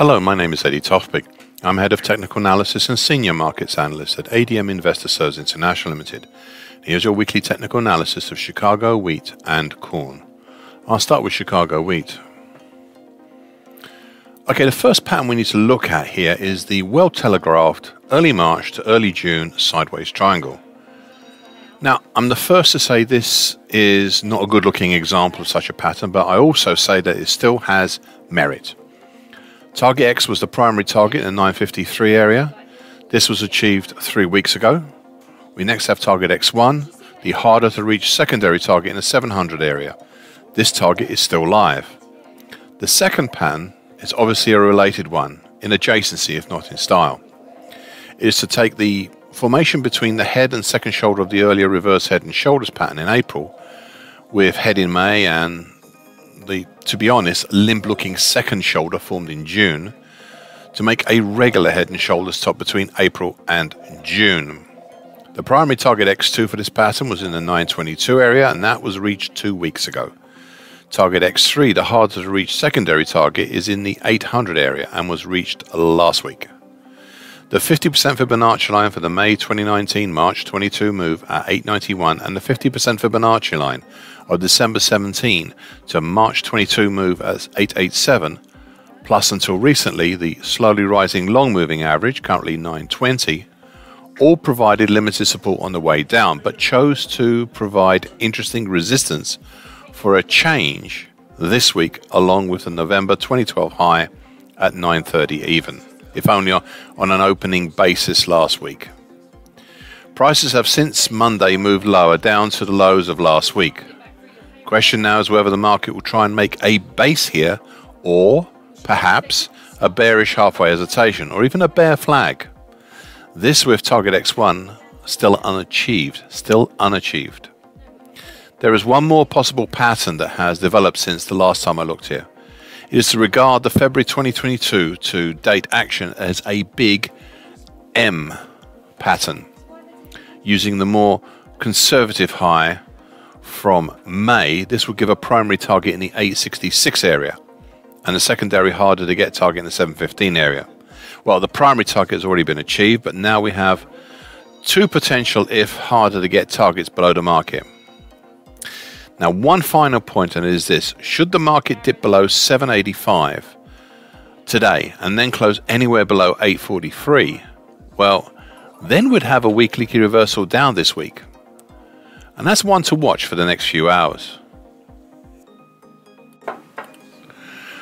Hello, my name is Eddie Tofpik. I'm Head of Technical Analysis and Senior Markets Analyst at ADM Investor Services International Limited. Here's your weekly technical analysis of Chicago wheat and corn. I'll start with Chicago wheat. Okay, the first pattern we need to look at here is the well telegraphed early March to early June sideways triangle. Now, I'm the first to say this is not a good looking example of such a pattern, but I also say that it still has merit. Target X was the primary target in the 953 area. This was achieved three weeks ago. We next have target X1, the harder to reach secondary target in the 700 area. This target is still live. The second pan is obviously a related one, in adjacency if not in style. It is to take the formation between the head and second shoulder of the earlier reverse head and shoulders pattern in April, with head in May and the, to be honest, limp looking second shoulder formed in June to make a regular head and shoulders top between April and June. The primary target X2 for this pattern was in the 922 area and that was reached two weeks ago. Target X3, the harder to reach secondary target, is in the 800 area and was reached last week. The 50% Fibonacci line for the May 2019 March 22 move at 891 and the 50% Fibonacci line of December 17 to March 22 move at 887 plus until recently the slowly rising long moving average currently 920 all provided limited support on the way down but chose to provide interesting resistance for a change this week along with the November 2012 high at 930 even if only on an opening basis last week. Prices have since Monday moved lower down to the lows of last week. Question now is whether the market will try and make a base here or perhaps a bearish halfway hesitation or even a bear flag. This with target X1 still unachieved, still unachieved. There is one more possible pattern that has developed since the last time I looked here is to regard the February 2022 to date action as a big M pattern, using the more conservative high from May. This will give a primary target in the 866 area and a secondary harder to get target in the 715 area. Well, the primary target has already been achieved, but now we have two potential if harder to get targets below the market. Now, one final point, and it is this should the market dip below 785 today and then close anywhere below 843, well, then we'd have a weekly key reversal down this week. And that's one to watch for the next few hours.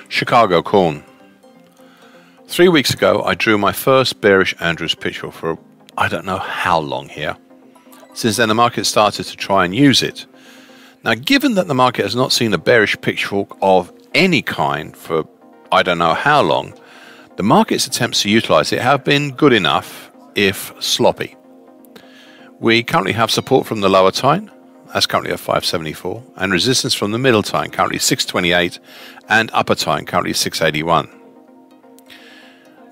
Chicago corn. Three weeks ago, I drew my first bearish Andrews pitchfork for I don't know how long here. Since then, the market started to try and use it now, given that the market has not seen a bearish pitchfork of any kind for I don't know how long, the market's attempts to utilize it have been good enough, if sloppy. We currently have support from the lower tine, that's currently at 574, and resistance from the middle tine, currently 628, and upper tine, currently 681.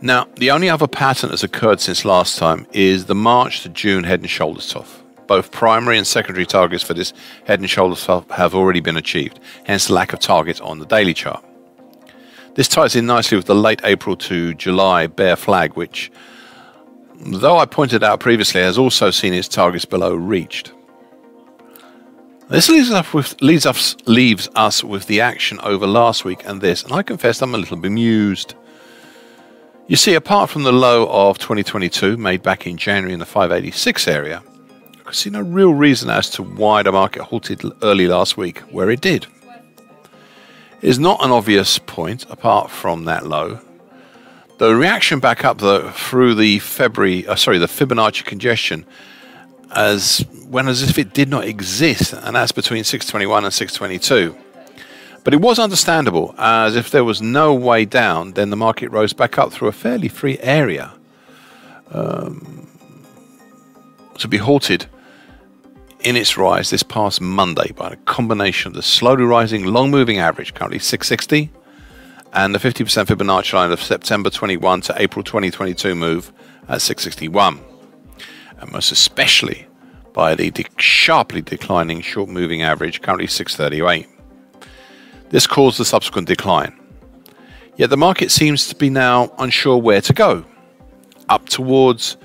Now, the only other pattern that's occurred since last time is the March to June head and shoulders trough. Both primary and secondary targets for this head and shoulders have already been achieved, hence the lack of targets on the daily chart. This ties in nicely with the late April to July bear flag, which, though I pointed out previously, has also seen its targets below reached. This leaves us, with, leaves, us, leaves us with the action over last week and this, and I confess I'm a little bemused. You see, apart from the low of 2022 made back in January in the 586 area, I see no real reason as to why the market halted early last week where it did. It is not an obvious point apart from that low. The reaction back up the, through the February, uh, sorry, the Fibonacci congestion, as when as if it did not exist, and that's between 621 and 622. But it was understandable, as if there was no way down, then the market rose back up through a fairly free area um, to be halted in its rise this past Monday by a combination of the slowly rising long moving average, currently 660, and the 50% Fibonacci line of September 21 to April 2022 move at 661, and most especially by the de- sharply declining short moving average, currently 638. This caused the subsequent decline. Yet the market seems to be now unsure where to go. Up towards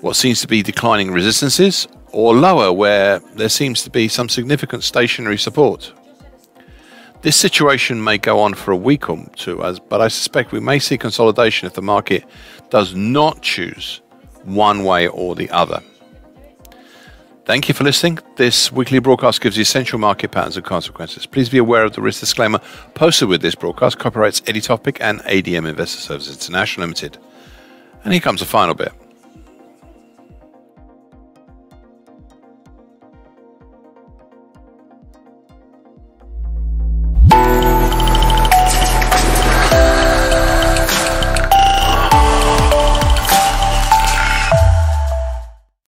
what seems to be declining resistances, or lower where there seems to be some significant stationary support. This situation may go on for a week or two, as, but I suspect we may see consolidation if the market does not choose one way or the other. Thank you for listening. This weekly broadcast gives you essential market patterns and consequences. Please be aware of the risk disclaimer posted with this broadcast. Copyrights Eddie Tofpik and ADM Investor Services International Limited. And here comes the final bit.